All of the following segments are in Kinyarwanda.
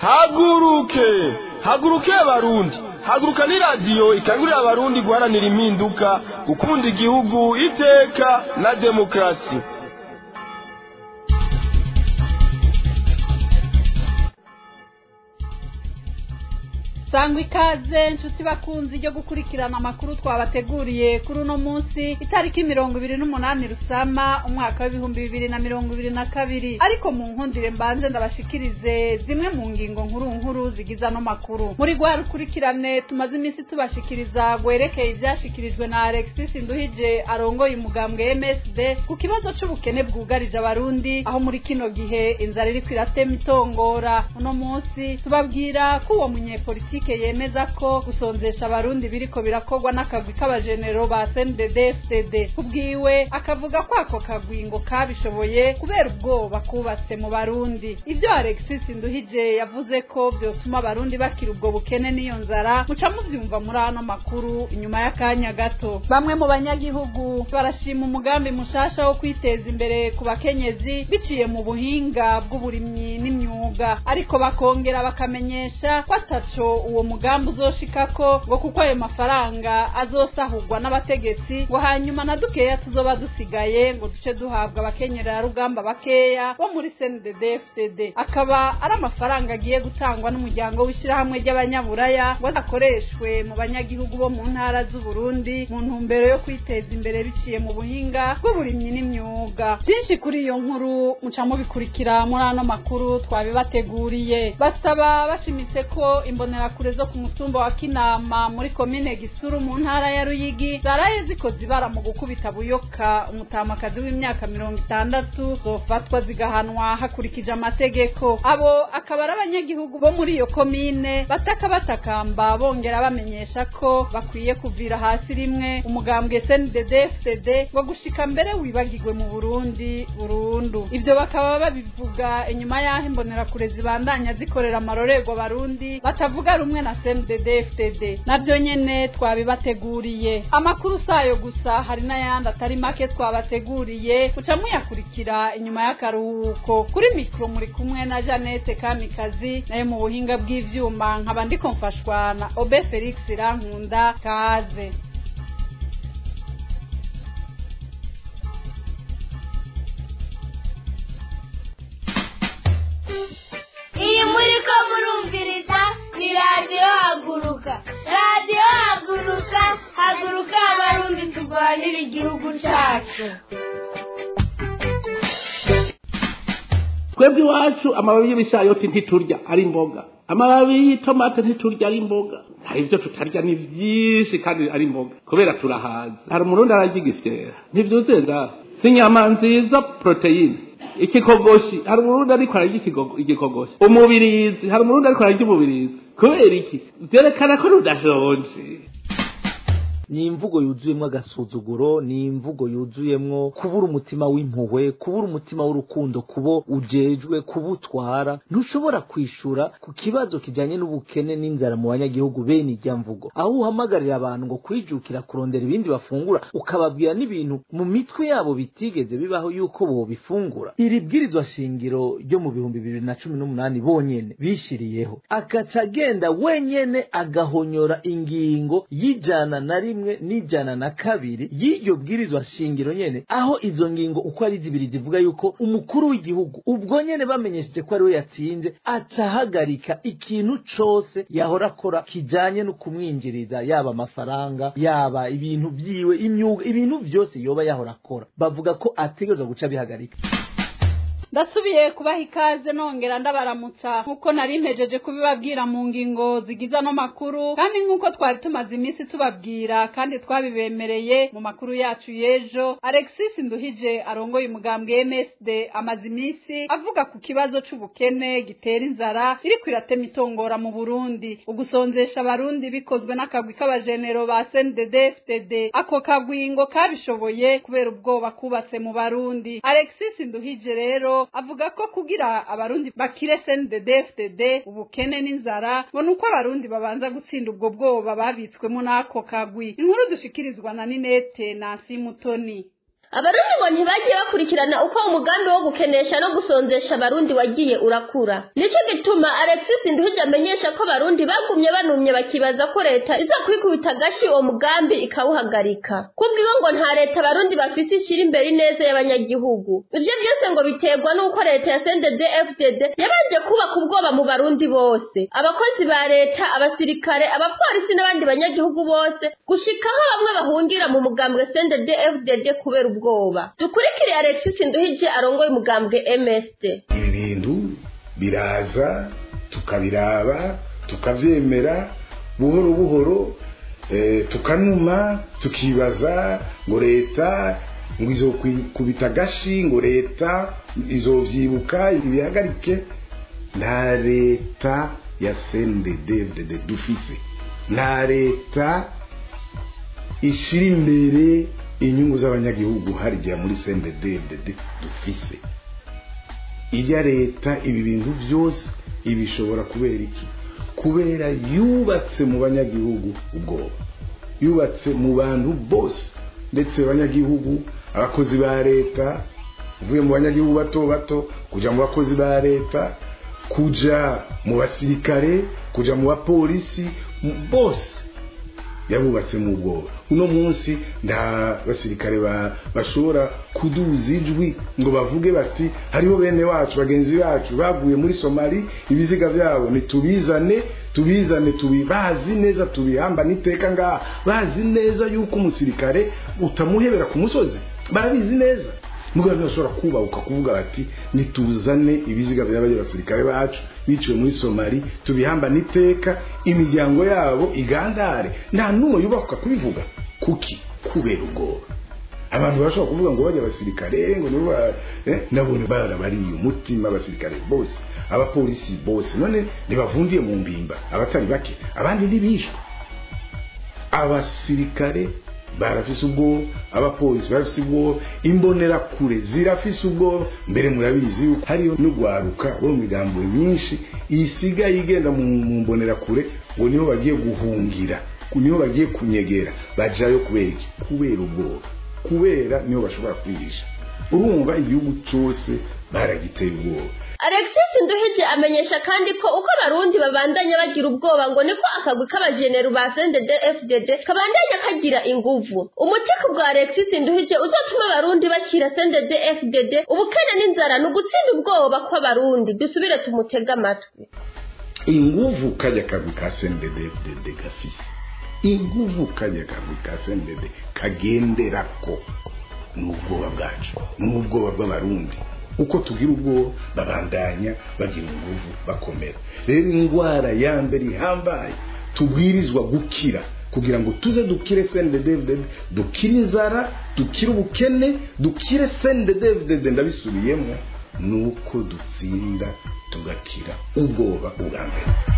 haguruke. Haguruke abarundi haguruka ni radiyo ikangurira abarundi guharanira impinduka gukunda igihugu iteka na demokarasi. Sangwa ikaze nshuti bakunzi ryo gukurikirana amakuru twabateguriye kuri uno munsi itariki mirongo ibiri n'umunani rusama umwaka w'ibihumbi bibiri na mirongo ibiri na kabiri. Ariko mu nkundire mbanze ndabashikirize zimwe mu ngingo nkuru nkuru zigize ano makuru. Muri rwa rukurikirane tumaze iminsi tubashikiriza gwerekeye ivyashikirijwe na alexis nduhije arongoye umugambwe msd ku kibazo c'ubukene bwugarije abarundi aho muri kino gihe inzara iriko iratema itongora. Uno munsi tubabwira ko uwo munyepolitiki politike yemeza ko gusonzesha abarundi biriko birakorwa n'akagwi k'abajenero ba CNDD FDD kubwiwe akavuga ko ako kagwi ngo kabishoboye kubera ubwoba kubatse mu barundi. Ivyo Alexis Nduhije yavuze ko vyotuma abarundi bakira ubwo bukene n'iyo nzara muca muvyumva muri ano makuru inyuma y'akanya gato. Bamwe mu banyagihugu barashima umugambi mushasha wo kwiteza imbere ku bakenyezi biciye mu buhinga bw'uburimyi n'imyuga. Ariko bakongera bakamenyesha ko ataco uwo mugambi uzoshikako ngo kuko ayo mafaranga azosahurwa n'abategetsi ngo hanyuma na dukeya tuzoba dusigaye ngo duce duhabwa abakenyerera rugamba bakeya bo muri CNDD FDD akaba ari amafaranga agiye gutangwa n'umuryango w'ishyirahamwe ry'abanyaburaya ngo akoreshwe mu banyagihugu bo mu ntara z'u Burundi mu ntumbero yo kwiteza imbere biciye mu buhinga bw'uburimyi n'imyuga. Byinshi kuri iyo nkuru muca mubikurikira muri ano makuru twabibateguriye. Basaba bashimitse ko imbonera kure zo ku mutumba wa Kinama muri komine Gisuru mu ntara ya Ruyigi zaraye zikoze ibara mu gukubita buyoka umutamakazi w'imyaka mirongo itandatu zofatwa zigahanwa hakurikije amategeko. Abo akaba ari abanyagihugu bo muri iyo komine bataka batakamba bongera bamenyesha ko bakwiye kuvira hasi rimwe. Umugambwe CNDD FDD ngo gushika mbere wibagirwe mu Burundi burundu. Ivyo bakaba babivuga inyuma y'aho imbonerakure zibandanya zikorera amarorerwa barundi batavuga rumwe na CNDD FDD navyo nyene twabibateguriye. Amakuru sayo gusa hari n'ayandi atari make twabateguriye. Muca muyakurikira inyuma y'akaruhuko. Kuri mikro muri kumwe na Janete Kamikazi na yo mu buhinga bw'ivyuma nkaba ndiko mfashwa na Obe Felix Rankunda kaze. Iyi muri ko murumviriza ni radiyo haguruka radiyo haguruka haguruka abarundi turwanira igihugu cyacu twebwe iwacu amababi y'ibishayoti ntiturya ari imboga amababi y'itomate ntiturya ari imboga hari ibyo tutarya ni byinshi kandi ari imboga kubera turahaza hari umurundi ararya igifyera ntibyuzuye ngaho si inyama nziza poroteyine ikikogoshi hari umurundi ariko ararya igikogoshi umubirizi. Hari umurundi ariko ararya umubirizi. Kubera iki? Byerekana ko rudashonje. Ni imvugo yuzuyemwo agasuzuguro ni imvugo yuzuyemwo kubura umutima w'impuhwe kubura umutima w'urukundo kubo ujejwe kubutwara. Ntushobora kwishura ku kibazo kijanye n'ubukene n'inzara mu banyagihugu bene irya mvugo. Aho uhamagarira abantu ngo kwijukira kurondera ibindi bafungura ukababwira n'ibintu mu mitwe yabo bitigeze bibaho yuko bobifungura iri bwirizwa shingiro ryo mu bihumbi bibiri na cumi n'umunani bonyene bishiriyeho. Agaca agenda wenyene agahonyora ingingo y'ijana na rimwe rimwe n'ijana na kabiri y'iryo bwirizwa shingiro nyene. Aho izo ngingo uko ari zibiri zivuga yuko umukuru w'igihugu ubwo nyene bamenyesheje ko ari we yatsinze aca ahagarika ikintu cose yahora akora kijanye no kumwinjiriza yaba amafaranga yaba ibintu vyiwe imyuga ibintu vyose yoba yahora akora. Bavuga ko ategerezwa guca bihagarika ndasubiye kubaha ikaze nongera ndabaramutsa. Nk'uko nari mpejeje kubibabwira mu ngingo zigize ano makuru kandi nk'uko twari tumaze iminsi tubabwira kandi twabibemereye mu makuru yacu y'ejo alexis nduhije arongoye umugambwe msd amaze iminsi avuga ku kibazo c'ubukene gitera inzara iriko iratema itongora mu burundi. Ugusonzesha abarundi bikozwe n'akagwi k'abajenero ba sndd fdd ako kagwi ngo kabishoboye kubera ubwoba kubatse mu barundi. Alexis nduhije rero avuga ko kugira abarundi bakire CNDD-FDD ubukene n'inzara ngo nuko abarundi babanza gutsinda ubwo bwoba babitswemo n'ako kagwi. Inkuru dushikirizwa na Ninete Nancy Mutoni. Abarundi ngo ntibagiye bakurikirana uko umugambi wo gukenesha no gusonzesha abarundi wagiye urakura. Nicyo gituma alexis nduhije amenyesha ko abarundi bagumye banumye bakibaza ko leta iza kwikubita agashi uwo mugambi ikawuhagarika. Kubwiwe ngo nta leta abarundi bafise ishyira imbere ineza y'abanyagihugu. Ibyo byose ngo biterwa n'uko leta ya sendede fdd yabanje kubaka ubwoba mu barundi bose. Abakozi ba leta abasirikare abapolisi n'abandi banyagihugu bose gushikaho bamwe bahungira mu mugambwe sendede fdd kubera ubwoba. Dukurikire alexis nduhije arongoye umugambwe msd ibi bintu biraza tukabiraba tukabyemera buhoro buhoro eh, tukanuma tukibaza ngo leta ngo izokubita agashi ngo leta izovyibuka ibihagarike nta leta ya sendedevdede dufise. Nta leta ishira imbere inyungu z'abanyagihugu harya muri sendedevdede dufise. Ijya leta ibi bintu byose ibishobora kubera iki? Kubera yubatse mu banyagihugu ubwoba. Yubatse mu bantu bose. Ndetse abanyagihugu abakozi ba leta uvuye mu banyagihugu bato bato kuja mu bakozi ba leta kuja mu basirikare kuja mu bapolisi bose. Yabubatse mu bwoba. Uno munsi nta basirikare ba- bashobora kuduza ijwi ngo bavuge bati hariho bene wacu bagenzi bacu baguye muri somali ibiziga byabo nitubizane tubizane tubi bazi neza tubihamba n'iteka ngaha. Bazi neza yuko umusirikare utamuhebera ku musozi. Barabizi neza. Mugabo ntibashobora kubahuka kuvuga bati nituzane ibiziga by'abasirikare bacu biciwe muri somali tubihamba n'iteka imiryango yabo igandare. Nta n'umwe yubahuka kubivuga. Kuki? Kubera ubwoba. Abantu bashobora kuvuga ngo bajya abasirikare ngo nibo eh, nabone barabariye umutima abasirikare bose abapolisi bose. None ntibavundiye mu mbimba abatari bake. Abandi ntibishwe. Abasirikare barafise ubwoba abapolisi barafise ubwoba imbonerakure zirafise ubwoba mbere murabizi yuko hariyo n'ugwaruka bo mu migambo myinshi isigaye igenda mu mbonerakure ngo ni ho bagiye guhungira ni ho bagiye kunyegera bajayo kubera iki? Kubera ubwoba. Kubera ni ho bashobora kwihisha. Urumva igihugu cyose baragiteye ubwoba. Alexis nduhije amenyesha kandi ko uko abarundi babandanya bagira ubwoba ngo niko akagwi k'abajeneru ba sendede fdd kabandanya kagira inguvu. Umuti ku bwa alexis nduhije uzatuma abarundi bakira sendede fdd ubukene n'inzara ni ugutsinda ubwoba kw'abarundi. Dusubire tumutege amatwi. Inguvu kajya kagwi ka sendedefdd gafise. Inguvu kajya kagwi ka sendede kagenderako ni ubwoba bwacu ni ubwoba bw'abarundi. Uko tugira ubwoba babandanya bagira inguvu bakomera. Rero indwara ya mbere ihambaye tubwirizwa gukira. Kugira ngo tuze dukire sendedefdd dukire inzara dukire ubukene dukire sendedefdd ndabisubiyemo ni uko dutsinda tugakira ubwoba ubwa mbere.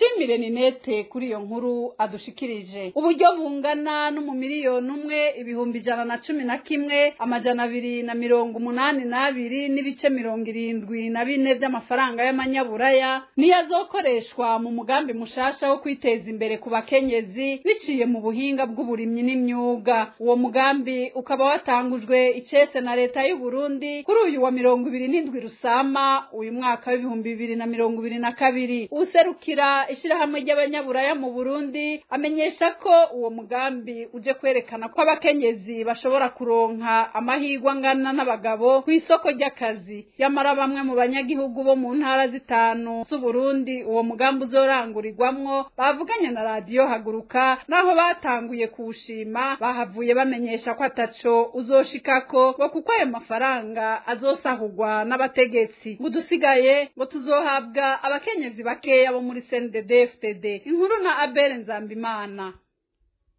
Tumushimire ninete kuri iyo nkuru adushikirije. Uburyo bungana n'umumiliyoni umwe ibihumbi ijana na cumi na kimwe amajana abiri na mirongo umunani n'abiri n'ibice mirongo irindwi na bine by'amafaranga y'amanyaburaya niyo azokoreshwa mu mugambi mushasha wo kwiteza imbere ku bakenyezi biciye mu buhinga bw'uburimyi n'imyuga. Uwo mugambi ukaba watangujwe icese na leta y'u Burundi kuri uyu wa mirongo ibiri n'indwi rusama uyu mwaka w'ibihumbi bibiri na mirongo ibiri na kabiri. Userukira ishirahamwe ry'abanyaburaya mu Burundi amenyesha ko uwo mugambi uje kwerekana ko abakenyezi bashobora kuronka amahirwe angana n'abagabo ku isoko ry'akazi. Yamara bamwe mu banyagihugu bo mu ntara zitanu z'Uburundi uwo mugambi uzorangurirwamwo bavuganye na radiyo haguruka naho batanguye kuwushima. Bahavuye bamenyesha ko ataco uzoshikako ngo kuko ayo mafaranga azosahurwa n'abategetsi. Ngo dusigaye ngo tuzohabwa abakenyezi bakeya bo muri CNDD-FDD inkuru na Abel Nzambimana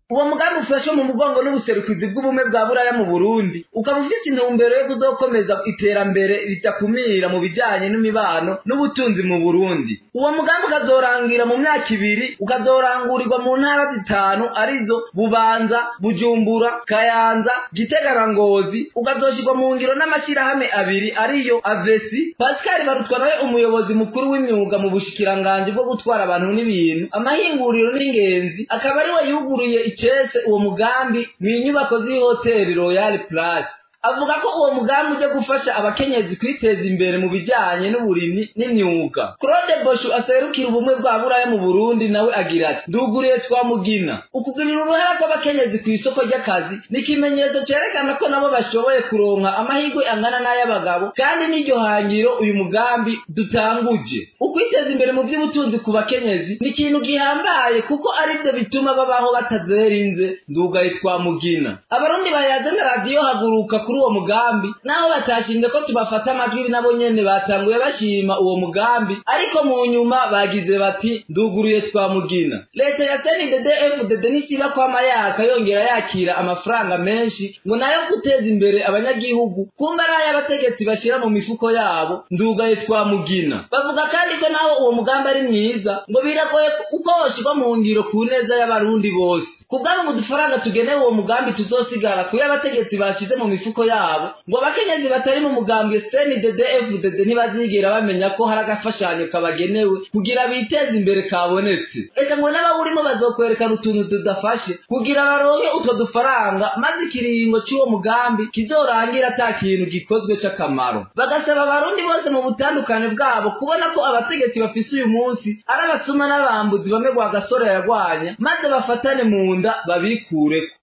uwo mugambi ufashe mu mugongo n'ubuserukizi bw'ubumwe bwa buraya mu burundi. Ukaba ufite intumbero yo kuzokomeza iterambere ridakumira mu bijyanye n'imibano n'ubutunzi mu burundi. Uwo mugambi ukazorangira mu myaka ibiri ukazorangurirwa mu ntara zitanu ari zo bubanza bujumbura kayanza gitega na ngozi. Ukazoshyirwa mu ngiro n'amashyirahamwe abiri ariyo avesi pascal barutwa nawe umuyobozi mukuru w'imyuga mu bushikiranganji bwo gutwara abantu n'ibintu. Amahinguriro n'ingenzi akaba ari we yuguruye icese uwo mugambi mu nyubako z'ihoteli royal plus avuga ko uwo mugambi ujya gufasha abakenyezi kwiteza imbere mu bijyanye n'uburimyi n'imyuga. Claude boshu aserukira ubumwe bwa buraya mu burundi nawe agira ati nduguriye twamugina ukugurira uruhara kw'abakenyezi ku isoko ry'akazi ni ikimenyetso cyerekana ko nabo bashoboye kuronka amahirwe angana n'ay'abagabo kandi n'iryo hangiro uyu mugambi dutanguje. Ukwiteza imbere mu by'ubutunzi ku bakenyezi ni ikintu gihambaye kuko ari byo bituma babaho batazerinze ndugaye twamugina abarundi bayaze na radiyo haguruka kuri uwo mugambi. Naho batashimye ko tubafata amajwi nabo nyene batanguye bashima uwo mugambi. Ariko mu nyuma bagize bati nduguruye twamugina leta ya cndd fdd nisiba kwama yaka yongera yakira amafaranga menshi ngo na yo guteza imbere abanyagihugu. Kumba ari ay'abategetsi bashira mu mifuko yabo ndugaye twamugina bavuga kandi ko naho uwo mugambi ari mwiza ngo biragoye uko woshirwa mu ngiro ku neza y'abarundi bose. Kubwabo ngo udufaranga tugenewe uwo mugambi tuzosigara kuyo abategetsi bashize mu mifuko yabo. Ngo abakenyezi batari mu mugambi cndd fdd ntibazigera bamenya ko hari agafashanyo kabagenewe kugira biteze imbere kabonetse. Reka ngo n'abawurimo bazokwerekana utuntu tudafashe? Kugira baronke utwo dufaranga maze ikiringo cy'uwo mugambi kizorangira ata kintu gikozwe c'akamaro. Bagasaba abarundi bose mu butandukane bwabo kubona ko abategetsi bafise uyu munsi ari abasuma n'abambuzi bamwe gwa gasore yarwanya maze bafatane mu nda babikureko.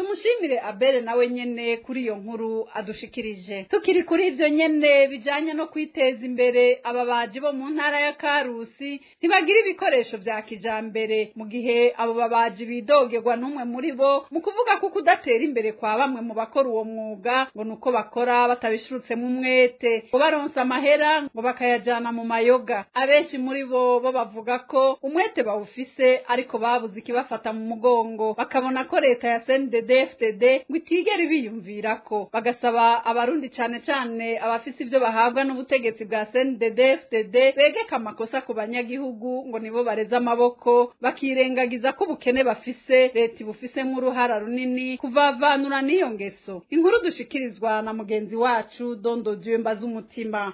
Tumushimire abere nawe nyene kuri iyo nkuru adushikirije. Tukiri kuri ivyo nyene bijanye no kwiteza imbere ababaji bo mu ntara ya karusi ntibagira ibikoresho vya kijambere. Mu gihe abo babaji bidogerwa n'umwe muri bo mu kuvuga ko kudatera imbere kwa bamwe mu bakora uwo mwuga ngo nuko bakora batabishurutsemo umwete ngo baronse amahera ngo bakayajana mu mayoga. Abenshi muri bo bo bavuga ko umwete bawufise ariko babuze ikibafata mu mugongo. Bakabona ko leta ya sende DFTD ngo itigere biyumvira ko bagasaba abarundi cane cane abafise ivyo bahabwa n'ubutegetsi bwa CNDD-FDD begeka amakosa ku banyagihugu ngo nibo bareze amaboko bakirengagiza ko ubukene bafise leta ibufise nk'uruhara runini kuvavanura n'iyo ngeso. Inkuru dushikirizwa na mugenzi wacu Dondo Dieu Mbazumutima.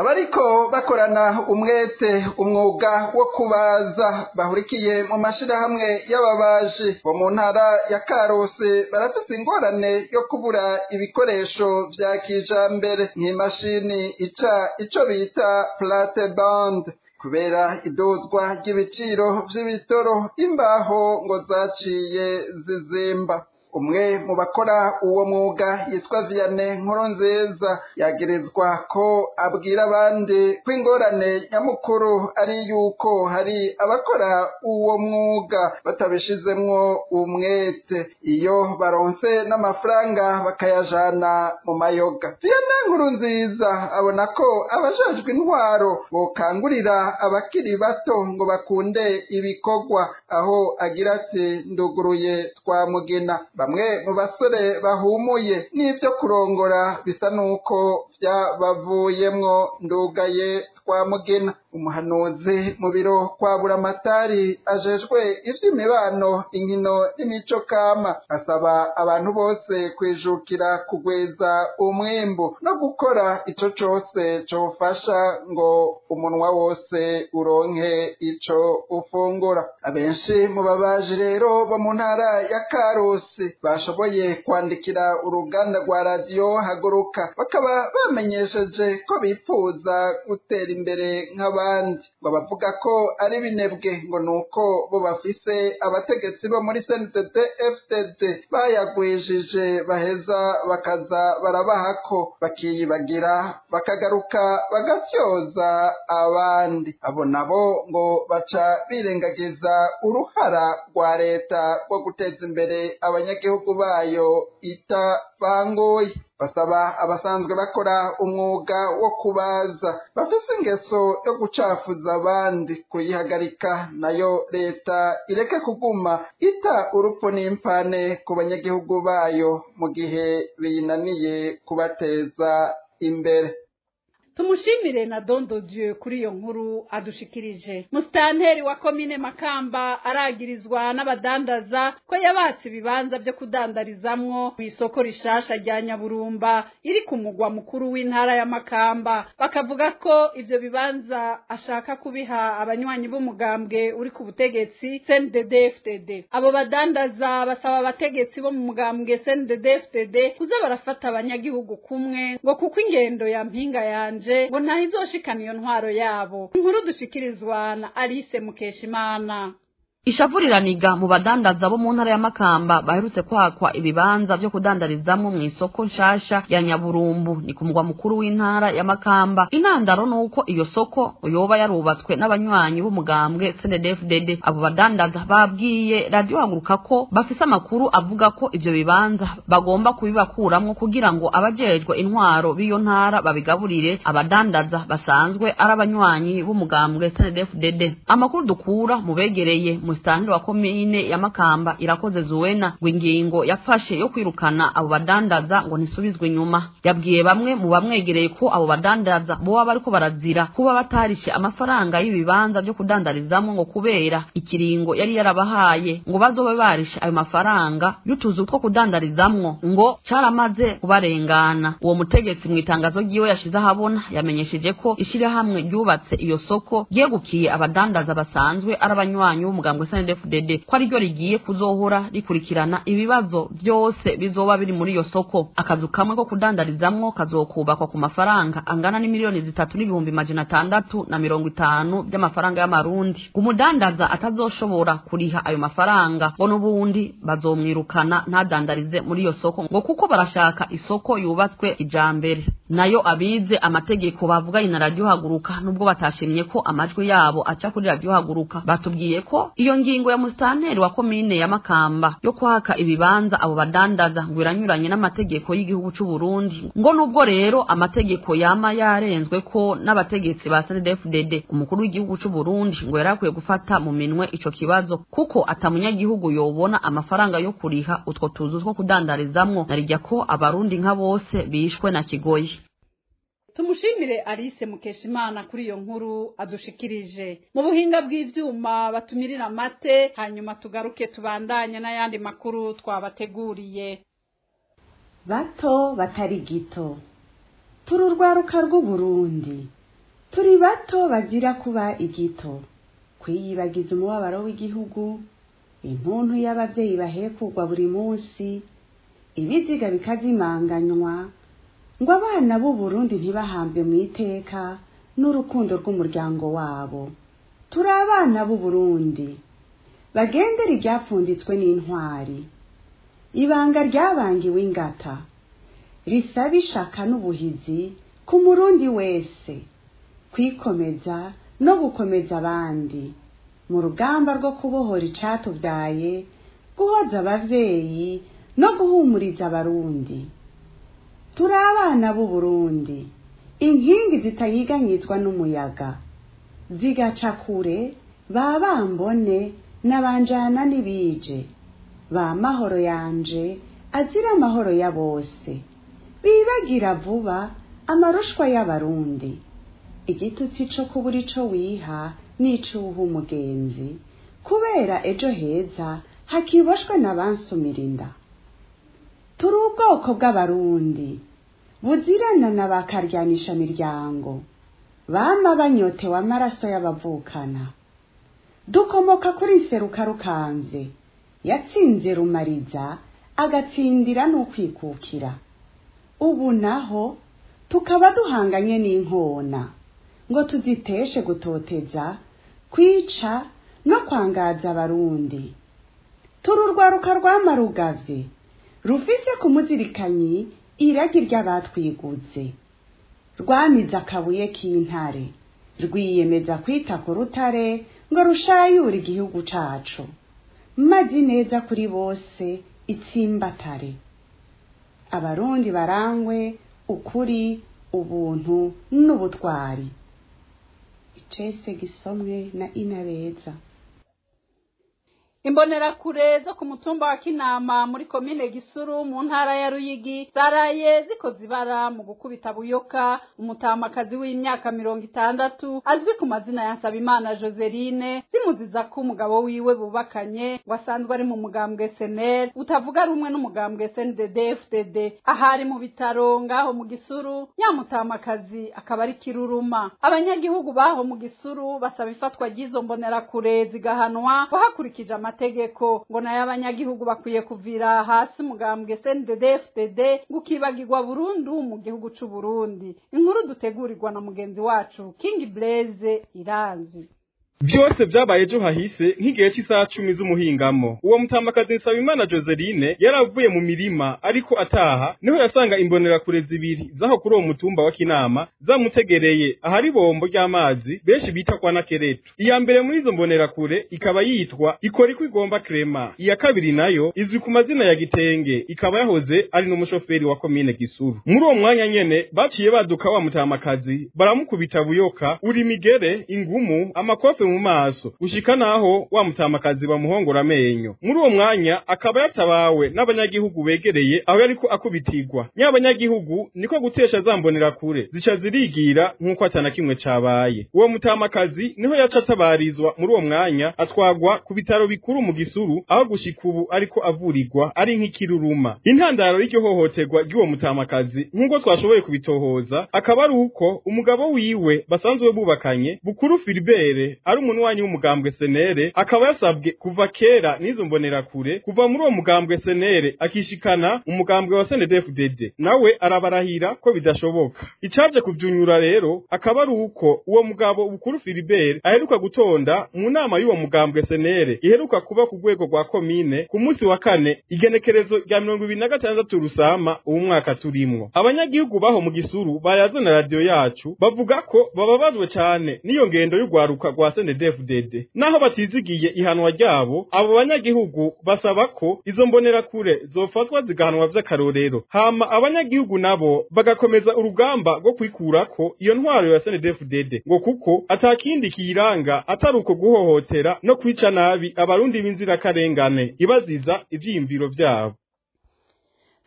Abariko bakorana umwete umwuga wo kubaza bahurikiye mu mashirahamwe y'ababaji. Bo mu ntara ya Karusi barafise ingorane yo kubura ibikoresho vya kijambere. Nk'imashini ica ico bita plate band kubera idozwa ry'ibiciro vy'ibitoro imbaho ngo zaciye zizimba. Umwe mu bakora uwo mwuga yitwa Vianney Nkurunziza yagerezwa ko abwira abandi ko ingorane nyamukuru ari yuko hari abakora uwo mwuga batabishizemwo umwete. Iyo baronse n'amafaranga bakayajana mu mayoga. Vianney Nkurunziza abona ko abajejwe intwaro bokangurira abakiri bato ngo bakunde ibikorwa. Aho agira ati nduguruye twamugina bamwe mu basore bahumuye n'ibyo kurongora bisa nuko byabavuyemwo ndugaye twamugina umuhanuzi mu biro kwa buramatari ajejwe ivy'imibano inkino n'imico kama. Asaba abantu bose kwijukira kugweza umwimbu no gukora ico cose cofasha ngo umunwa wose uronke ico ufungura. Abenshi mu babaji rero bo mu ntara ya karusi bashoboye kwandikira uruganda rwa radiyo haguruka. Bakaba bamenyesheje ko bifuza gutera imbere nk'abandi ngo bavuga ko ari binebwe ngo nuko bo bafise abategetsi bo muri CNDD FDD bayagwijije baheza bakaza barabahako bakiyibagira bakagaruka bagasyoza abandi. Abo nabo ngo baca birengagiza uruhara rwa leta rwo guteza imbere abanyagihugu bayo itabangoye basaba abasanzwe bakora umwuga wo kubaza. Bafise ingeso yo gucafuza abandi kuyihagarika. Nayo leta ireke kuguma ita urupfu n'impane ku banyagihugu bayo mu gihe biyinaniye kubateza imbere. Tumushimire na dondo kuri iyo nkuru adushikirije. Musitanteri wa komine makamba aragirizwa n'abadandaza ko yabatse ibibanza byo kudandarizamwo mu isoko rishasha rya nyaburumba iri ku mugwa mukuru w'intara ya makamba. Bakavuga ko ivyo bibanza ashaka kubiha abanywanyi b'umugambwe uri ku butegetsi cndd fdd abo badandaza basaba abategetsi bo mu mugambwe cndd fdd kuza barafata abanyagihugu kumwe ngo kuko ingendo ya mpinga yanje ngo ntaho izoshikana iyo ntwaro yabo. Inkuru dushikirizwa na alice mukeshimana. Ishavuriraniga mu badandaza bo mu ntara ya makamba baherutse kwakwa ibibanza vyo kudandarizamwo mu isoko nshasha ya nyaburumbu. Ni ku mugwa mukuru w'intara ya makamba. Intandaro nuko iyo soko yoba yarubatswe n'abanywanyi b'umugambwe cndfdd abo badandaza babwiye radiyo haguruka ko bafise amakuru avuga ko ivyo bibanza bagomba kubibakuramwo kugira ngo abajejwe intwaro b'iyo ntara babigaburire. Abadandaza basanzwe ari abanywanyi b'umugambwe cndfdd amakuru dukura mu begereye musitanteri wa komine ya makamba irakoze zuwena ngo ingingo yafashe yo kwirukana abo badandaza ngo ntisubizwe inyuma. Yabwiye bamwe mu bamwegereye ko abo badandaza boba bariko barazira kuba batarishe amafaranga y'ibibanza vyo kudandarizamwo ngo kubera ikiringo yari yarabahaye ngo bazobe barishe ayo mafaranga y'utuzu two kudandarizamwo ngo caramaze kubarengana. Uwo mutegetsi mw'itangazo ryiwe yashize ahabona yamenyesheje ko ishirahamwe ryubatse iyo soko ryegukiye abadandaza basanzwe ari abanywanyi b'umugambwe SNDFDD ko ari ryo rigiye kuzohora rikurikirana ibibazo vyose bizoba biri muri iyo soko. Akazu kamwe ko kudandarizamwo kazokubakwa ku mafaranga angana n'imiliyoni zitatu n'ibihumbi majana atandatu na mirongo itanu by'amafaranga y'amarundi. Umudandaza atazoshobora kuriha ayo mafaranga ngo n'ubundi bazomwirukana ntadandarize muri iyo soko ngo kuko barashaka isoko yubatswe ijambere na yo abize amategeko bavuganye na radiyo haguruka nubwo batashimye ko amajwi yabo aca kuri radiyo haguruka batubwiye ko iyo ngingo ya musitanteri wa komine ya makamba yo kwaka ibibanza abo badandaza ngo iranyuranye n'amategeko y'igihugu c'u Burundi. Ngo nubwo rero amategeko yama yarenzwe ko n'abategetsi ba SNDFDD umukuru w'igihugu c'u Burundi ngo yarakwiye gufata mu minwe ico kibazo kuko atamunyagihugu yobona amafaranga yo kuriha utwo tuzu two kudandarizamwo. Narijya ko abarundi nka bose bishwe na kigoyi. Tumushimire alice mukeshimana kuri iyo nkuru adushikirije. Mu buhinga bw'ivyuma batumirira amate hanyuma tugaruke tubandanye n'ayandi makuru twabateguriye. Bato batari gito. Turi urwaruka rw'uburundi. Turi bato bagira kuba igito. Kwiyibagiza umubabaro w'igihugu intuntu y'abavyeyi bahekugwa buri munsi ibiziga bikazimanganywa ngo abana b'uburundi ntibahambwe mu iteka n'urukundo rw'umuryango wabo. Turi abana b'uburundi bagendera iryapfunditswe n'intwari. Ibanga ryabangiwe ingata. Risaba ishaka n'ubuhizi ku murundi wese. Kwikomeza no gukomeza abandi. Mu rugamba rwo kubohora icatubyaye guhoza abavyeyi no guhumuriza abarundi. Turi abana b'uburundi. Inkingi zitayiganyizwa n'umuyaga. Zigaca kure ba bambone n'abanjana n'ibije. Ba mahoro yanje azira amahoro ya bose. Bibagira vuba amarushwa y'abarundi. Igitutsi co kubura ico wiha n'icuha umugenzi. Kubera ejo heza hakiboshwe n'abansumira inda turi ubwoko bw'abarundi buzirana na bakaryanisha miryango. Bama banyotewe amaraso y'abavukana. Dukomoka kuri nseruka rukanze yatsinze rumariza agatsindira n'ukwikukira. Ubu naho tukaba duhanganye n'inkona. Ngo tuziteshe gutoteza kwica no kwangaza abarundi. Turi urwaruka rwamarugavye rufise ku muzirikanyi iragi ry'abatwiguze rwamize akabuye k'intare. Rwiyemeza kwita ku rutare ngo rushayure igihugu cacu. Mazi neza kuri bose itsimbatare. Abarundi barangwe ukuri ubuntu n'ubutwari. Icese gisomwe na inabeza. Imbonerakure zo ku mutumba wa kinama muri komine gisuru mu ntara ya ruyigi zaraye zikoze ibara mu gukubita buyoka umutamakazi w'imyaka mirongo itandatu azwi ku mazina ya nsabimana joseline zimuziza ko umugabo wiwe bubakanye ngo asanzwe ari mu mugambwe senel utavuga rumwe n'umugambwe sndd fdd ahari mu bitaro ngaho mu gisuru nyamutamakazi akaba ari kiruruma. Abanyagihugu baho mu gisuru basaba ifatwa ry'izo mbonerakure zigahanwa ngo hakurikije amategeko ngo na yo abanyagihugu bakwiye kuvira hasi umugambwe sndd fdd ngo ukibagirwa burundu mu gihugu c'u burundi inkuru dutegurirwa na mugenzi wacu king blaze iranzi. Byose byabaye ejo hahise nk'igihe cy'isaha cumi z'umuhingamo. Uwo mutamakazi nsabimana joseline yaravuye mu mirima ariko ataha niho yasanga imbonerakure zibiri zaho kuri uwo mutumba wa kinama zamutegereye ahari bombo ry'amazi benshi bita kwa nakeretu iya mbere muri izo mbonerakure ikaba yitwa ikora iko igomba krema iya kabiri nayo izwi ku mazina ya gitenge ikaba yahoze ari n'umushoferi wa komine gisuru. Muri uwo mwanya nyene baciye baduka wa mutamakazi baramukubita buyoka uri migere ingumu amakofe mu maso gushika naho wa mutamakazi bamuhongora amenyo. Muri uwo mwanya akaba yatabawe n'abanyagihugu begereye aho yariko akubitirwa nyabanyagihugu niko gutesha zambonera kure. Zica zirigira nk'uko atana kimwe cabaye. Uwo mutamakazi ni ho yaca atabarizwa muri uwo mwanya atwagwa ku bitaro bikuru mu gisuru aho gushika ubu ariko avurirwa ari nk'ikiruruma. Intandaro y'iryo hohoterwa ry'uwo mutamakazi nk'uko twashoboye kubitohoza akaba ari uko umugabo wiwe basanzwe bubakanye bukuru filibere ari umunywanyi w'umugambwe senere akaba yasabwe kuva kera n'izo mbonerakure kuva muri uwo mugambwe senere akishikana umugambwe wa snedfdd nawe arabarahira ko bidashoboka. Icaje kuvyunyura rero akaba ari uko uwo mugabo bukuru filibert aheruka gutonda mu nama y'uwo mugambwe senere iheruka kuba ku rwego rwa komine ku munsi wa kane igenekerezo rya mirongo ibiri na gatandatu rusama uwu mwaka turimwo. Abanyagihugu baho mu gisuru bayaze na radiyo yacu bavuga ko bababajwe cane n'iyo ngendo y'urwaruka rwa snedfdd naho batizigiye ihanwa ryabo abo banyagihugu basaba ko izo mbonerakure zofatwa zigahanwa vy'akarorero. Hama abanyagihugu nabo bagakomeza urugamba rwo kwikurako iyo ntwaro ya snedfdd ngo kuko atakindi kiyiranga atari uko guhohotera no kwica nabi abarundi b'inzirakarengane ibaziza ivyiyumviro vyabo.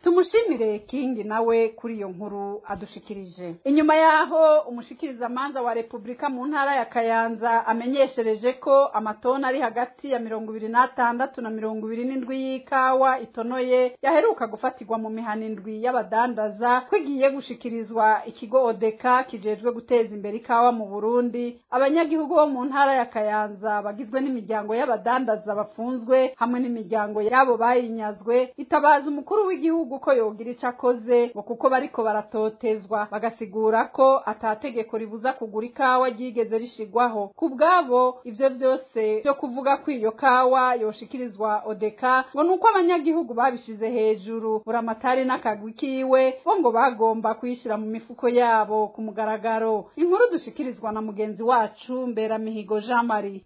Tumushimire kingi nawe kuri iyo nkuru adushikirije. Inyuma yaho umushikirizamanza wa repubulika mu ntara ya kayanza amenyeshereje ko amatoni ari hagati ya mirongo ibiri n'atandatu na mirongo ibiri n'indwi y'ikawa itonoye yaheruka gufatirwa mu mihana indwi y'abadandaza ko igiye gushikirizwa ikigo odeka kijejwe guteza imbere ikawa mu burundi. Abanyagihugu bo mu ntara ya kayanza bagizwe n'imiryango y'abadandaza bafunzwe hamwe n'imiryango y'abo bayinyazwe itabaza umukuru w'igihugu ko yogira ico akoze ngo kuko bariko baratotezwa. Bagasigura ko atategeko ribuza kugura ikawa ryigeze rishigwaho. Ku bwabo ivyo vyose vyo kuvuga ko iyo kawa yoshikirizwa odeka ngo nuko abanyagihugu babishize hejuru. Buramatari n'akagwi kiwe bo ngo bagomba kuyishira mu mifuko yabo ku mugaragaro. Inkuru dushikirizwa na mugenzi wacu mberamihigo jean marie.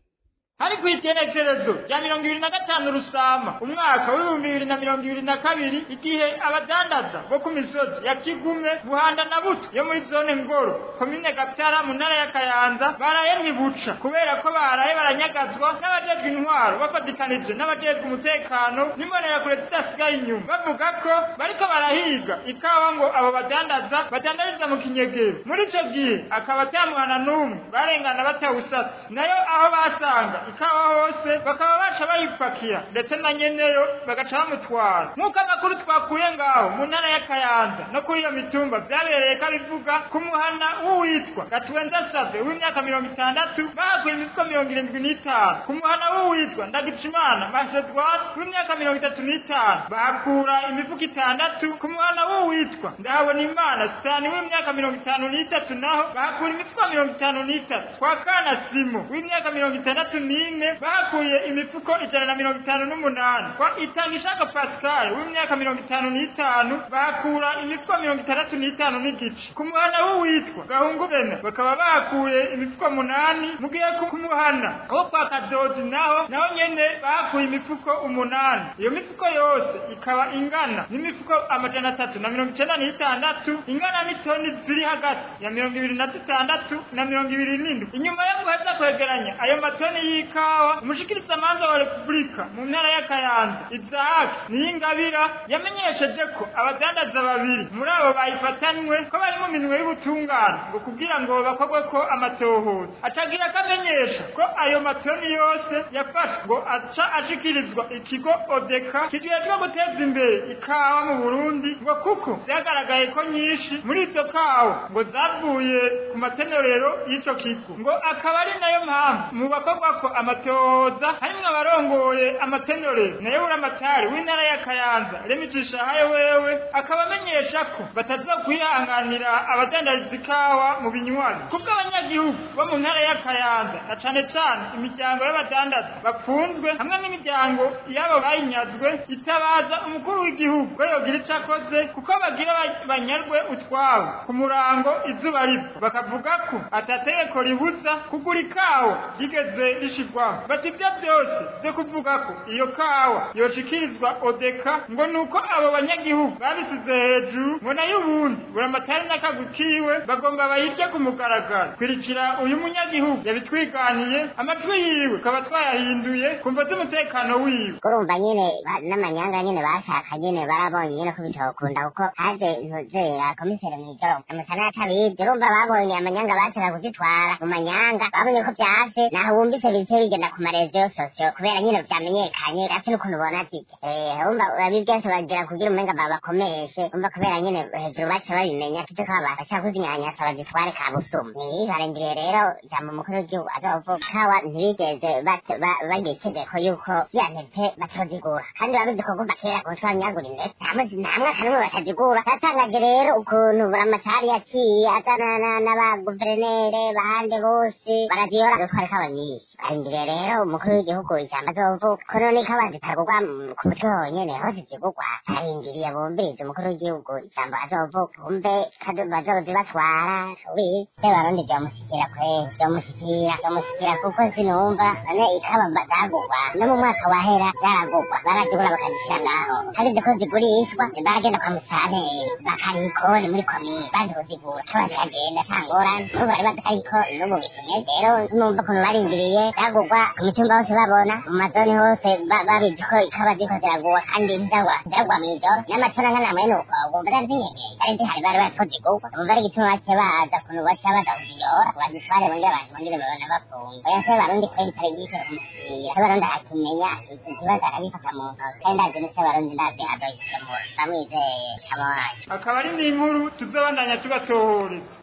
Hari ku itenekerezo rya mirongo ibiri na gatanu rusama umwaka w'ibihumbi bibiri na mirongo ibiri na kabiri igihe abadandaza bo ku misozi ya kigume buhanda na buto yo muri zone ngoro komine gatara mu ntara ya kayanza barayemye buca kubera ko baraye baranyagazwa n'abajejwe intwaro bafatikanije n'abajejwe umutekano n'imbonerakure zidasigaye inyuma bavuga ko bariko barahiga ikawa ngo abo badandaza badandariza mu kinyegero muri ico gihe akaba atamuhana n'umwe barengana batawusatse na yo aho basanga ikawa hose bakaba baca bayipakira ndetse na nyeneyo bagaca bamutwara. Nk'uko amakuru twakuye ngaho mu ntara ya kayanza no kuri iyo mitumba vyabereye ko abivuga ku muhana w'uwitwa gatuwenza save w'imyaka mirongo itandatu bahakuye imifuko mirongo irindwi n'itanu. Ku muhana w'uwitwa ndagicimana masedwar w'imyaka mirongo itatu n'itanu. Bahakura imifuko itandatu ku muhana w'uwitwa ndahabona imana sitani w'imyaka mirongo itanu n'itatu. Naho bahakura imifuko mirongo itanu n'itatu. Twakana simo w'imyaka mirongo itandatu n'ine bahakuye imifuko ijana na mirongo itanu n'umunani. Kwa itangishaka pascal w'imyaka mirongo itanu n'itanu bahakura imifuko mirongo itandatu n'itanu n'igice. Ku muhana w'uwitwa gahungu bene bakaba bahakuye imifuko munani mu gihe ku muhana wo kwa kadozi naho naho nyene bahakuye imifuko umunani. Iyo mifuko yose ikaba ingana n'imifuko amajana atatu na mirongo icenda n'itandatu ingana n'itoni ziri hagati ya mirongo ibiri na zitandatu na mirongo ibiri n'indwi. Inyuma yo guheza kwegeranya ayo matoni n'ikawa umushikirizamanza wa repubulika mu ntara ya kayanza. Izahaki niyingabira yamenyesheje ko abadandaza babiri muri abo bayifatanywe ko bari mu minwe y'ubutungane ngo kugira ngo bakorwe ko amatohoza. Acagira akamenyesha ko ayo matoni yose yafashwe ngo aca ashikirizwa ikigo odeka kijejwe guteza imbere ikawa mu burundi ngo kuko byagaragaye ko nyinshi muri izo kawa ngo zavuye ku matenorero y'ico kigo. Ngo akaba ari na yo mpamvu mu bakorwa ko amatohoza harimwo abarongoye amatenorero na yo buramatari w'intara ya kayanza remicisha hayo wewe akaba amenyesha ko batazokwihanganira abadandariza ikawa mu binywanyi kubwo abanyagihugu bo mu ntara ya kayanza na cane cane imiryango y'abadandaza bafunzwe hamwe n'imiryango y'abo bayinyazwe itabaza umukuru w'igihugu ko yogira ico akoze kuko bagira ba- banyarwe utwabo ku murango izuba riva. Bakavuga ko atategeko ribuza kugura ikawa rigeze rishirwaho bati ibyo byose byo kuvuga ko iyo kawa yoshikirizwa odeka ngo nuko abo banyagihugu babisize hejuru ngo na yo ubundi buramatari n'akagwi kiwe bagomba bayirye ku mugaragaro. Kwirikira uyu munyagihugu yabitwiganiye amajwi yiwe kaba twayahinduye kumva z'umutekano wiwe. Urumva nyine n'amanyanga nyine bashaka nyine barabonye nyine ko bitokunda kuko haje ntuzera komiseri mw'ijoro amusana yatabizi urumva babonye amanyanga bashaka kuzitwara mu manyanga babonye ko vyase naho wumvise bice bigenda ku marezo sosiyo kubera nyine vyamenyekanye gasi n'ukuntu ubona zirya eh urumva ibi byose bagira kugira umenga babakomeshe urumva kubera nyine hejuru bace babimenya tuzi ko aba bashaka kuzinyanyasa bazitware kabusumu ni barindiriye rero ijambo umukuru w'igihugu azovuga kawa ntibigeze bagira itegeko yuko ya ntete batozigura kandi babizi ko kuva kera ku mutwe w'imyagura indetse nta mwaka n'umwe batazigura yatangaje rero ukuntu buramatari yaciye azana na- n'abaguverinere bahande bose baraziyora dutware kawa nyinshi barindiriye rero umukuru w'igihugu ijambo azovuga ko none ikawa zitagurwa mu- ku mutwe honyene hose zigurwa arindiriye bumvirize umukuru w'igihugu ijambo azovuga bumve kado- bazozi batwara ubizi se barundi vyomushikira kweri vyomushikira vyomushikira kuko sinumva none ikawa ba- zagurwa no mu mwaka wahera zaragurwa barazigura bakazishira ngaho hageze ko zigurishwa baragenda kwa musanteri bakariha ikoni muri komine bazi kuzigura kaba zikagenda nta ngorane n'ubu bari bazi ko ariko n'ubu bikimeze rero numva ukuntu barindiriye zagurwa ku mitumba hose babona mu mazoni hose ba- babizi ko ikawa ziriko ziragurwa kandi ziragwa ziragwa mw'ijoro n'amatora nkana mwene uko bumva zari zinyegeye zari zihari bari bazi ko zigurwa bumva ari igituma bace baza ukuntu baca baza kuziyora ngo bazitware bongere abantu bongere babona bafunga oya se barundi kweri bitari bwite kumushyira se barundi arakimenya iki kibazo arabifata mu ntoki kandi ndazi no se barundi ndazi adoyikemura ndamwizeye camo wanjye akaba ari n'inkuru tuzobandanya tubatohoreza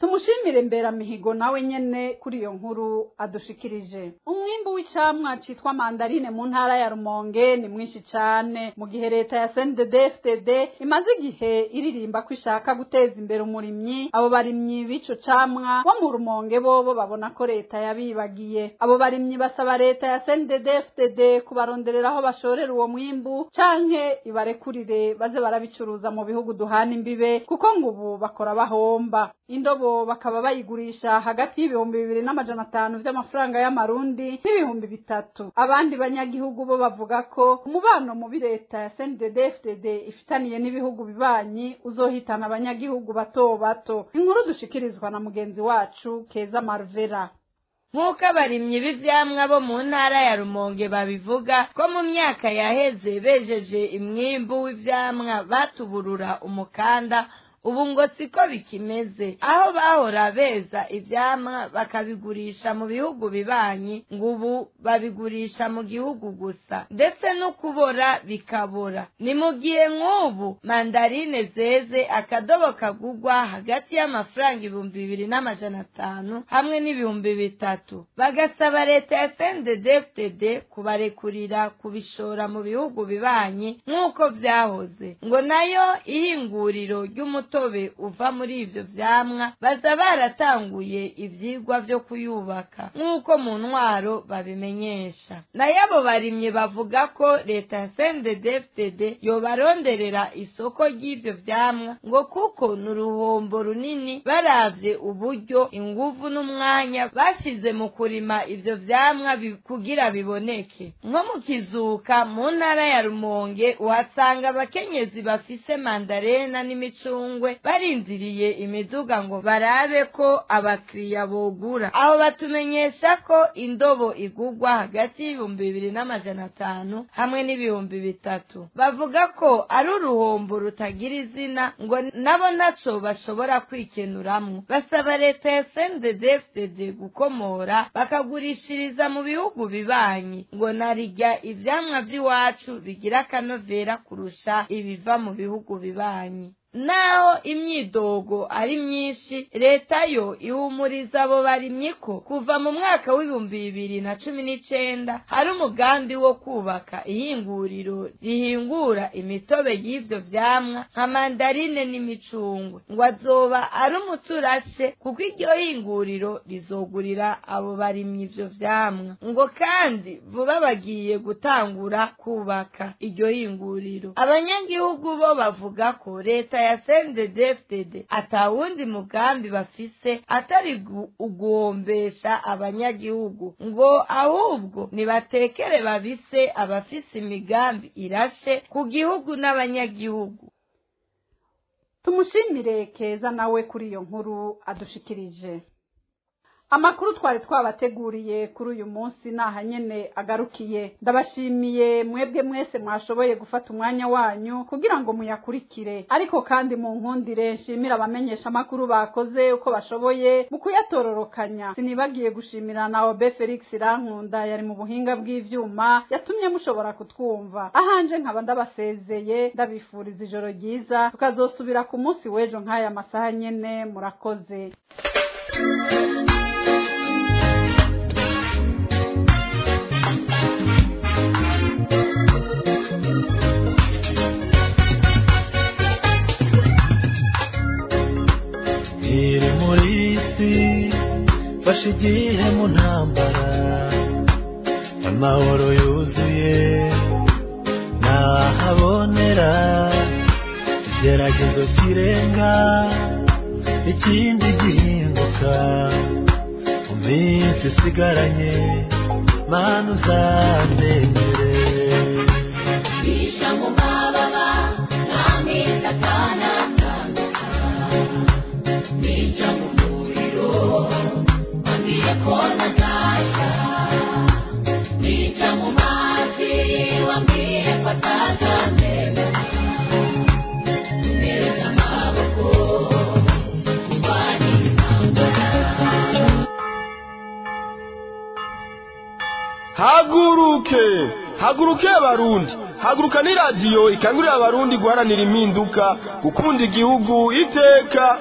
tumushimire mbera mihigo nawe nyene kuri iyo nkuru adushikirije. Umwimbu w'icamwa citwa mandarine mu ntara ya rumonge ni mwinshi cane. Mu gihe leta ya CNDD-FDD imaze igihe iririmba ko ishaka guteza imbere umurimyi abo barimyi b'ico camwa bo mu rumonge bobo babona ko leta yabibagiye. Abo barimyi basaba leta ya CNDD-FDD kubaronderera aho bashorera uwo mwimbu canke ibarekurire baze barabicuruza mu bihugu duhana imbibe kuko ngo ubu bakora bahomba. Indobo bakaba bayigurisha hagati y'ibihumbi bibiri n'amajana atanu vy'amafaranga y'amarundi n'ibihumbi bitatu. Abandi banyagihugu bo bavuga ko umubano mubi leta ya CNDD-FDD ifitaniye n'ibihugu bibanyi uzohitana abanyagihugu bato bato. Inkuru dushikirizwa na mugenzi wacu Keza Marvera. Nk'uko abarimyi b'ivyamwa bo mu ntara ya rumonge babivuga ko mu myaka yaheze bejeje imwimbu w'ivyamwa batuburura umukanda ubu ngo siko bikimeze. Aho bahora beza ivyamwa bakabigurisha mu bihugu bibanyi ngo ubu babigurisha mu gihugu gusa. Ndetse no kubora bikabora. Ni mu gihe nk'ubu mandarine zeze akadobo kagugwa hagati y'amafaranga ibihumbi bibiri n'amajana atanu hamwe n'ibihumbi bitatu. Bagasaba leta ya CNDD-FDD kubarekurira kubishora mu bihugu bibanyi nk'uko vyahoze. Ngo na yo ihinguriro ry'umutobe uva muri ivyo vyamwa baza baratanguye ivyigwa vyo kuyubaka nk'uko mu ntwaro babimenyesha. Nayo abo barimyi bavuga ko leta ya CNDD-FDD yobaronderera isoko ry'ivyo vyamwa ngo kuko ni uruhombo runini baravye uburyo inguvu n'umwanya bashize mu kurima ivyo vyamwa bi- kugira biboneke. Nko mu kizuka mu ntara ya rumonge uhasanga abakenyezi bafise mandarena n'imicungwe. N'imicungwe barindiriye imiduga ngo barabe ko abakiriya bogura. Aho batumenyesha ko indobo igurwa hagati y'ibihumbi bibiri n'amajana atanu hamwe n'ibihumbi bitatu. Bavuga ko ari uruhombo rutagira izina ngo nabo ntaco bashobora kwikenuramwo. Basaba leta ya sndedfdd gukomora bakagurishiriza mu bihugu bibanyi ngo narirya ivyamwa vy'iwacu bigira akanovera kurusha ibiva mu bihugu bibanyi. Naho imyidogo ari myinshi leta yo ihumuriza abo barimyi ko kuva mu mwaka w'ibihumbi bibiri na cumi n'icenda hari umugambi wo kubaka ihinguriro rihingura imitobe y'ivyo vyamwa nka mandarine n'imicungwe. Ngo azoba ari umuturashe kuko iryo hinguriro rizogurira abo barimyi ivyo vyamwa. Ngo kandi vuba bagiye gutangura kubaka iryo hinguriro. Abanyagihugu bo bavuga ko leta ya CNDD-FDD atawundi mugambi bafise atari uguhombesha abanyagihugu. Ngo ahubwo nibatekere babise abafise imigambi irashe ku gihugu n'abanyagihugu. Tumushimire keza nawe kuri iyo nkuru adushikirije. Amakuru twari twabateguriye kuri uyu munsi naha nyene agarukiye. Ndabashimiye mwebwe mwese mwashoboye gufata umwanya wanyu kugira ngo muyakurikire. Ariko kandi mu nkundire nshimira abamenyesha amakuru bakoze uko bashoboye mu kuyatororokanya. Sinibagiye gushimira na obe felix rankunda yari mu buhinga bw'ivyuma yatumye mushobora kutwumva. Ahanje nkaba ndabasezeye ndabifuriza ijoro ryiza tukazosubira ku munsi w'ejo nk'aya masaha nyene murakoze. Fashe igihe mu ntambara amahoro yuzuye ntahabonera igeragezo kirenga ikindi gihinduka mu minsi isigaranye mana uzandengere haguruke. Haguruke abarundi haguruka ni radiyo ikangurira abarundi guharanira impinduka gukunda igihugu iteka